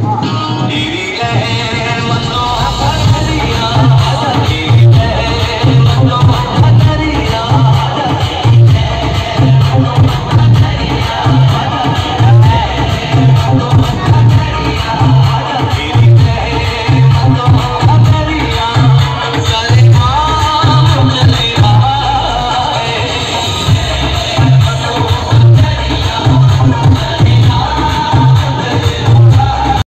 Ah.